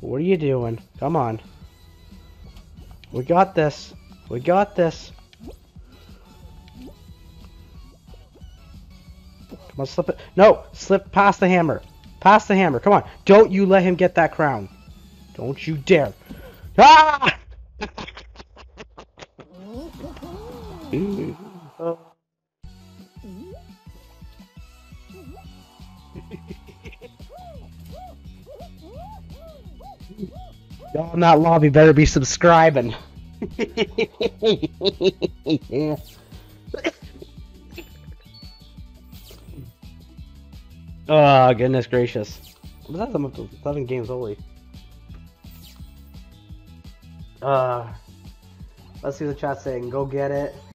What are you doing? Come on. We got this. We got this. Come on, slip it. No! Slip past the hammer. Past the hammer. Come on. Don't you let him get that crown. Don't you dare. Ah! Oh. Y'all in that lobby better be subscribing. oh, goodness gracious. That? I'm up to 11 games only. Uh, let's see the chat's saying. Go get it.